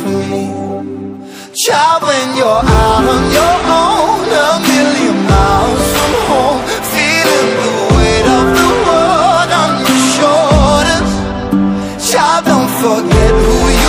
for Child, when you're out on your own A million miles from home Feeling the weight of the world on your shoulders. Child, don't forget who you are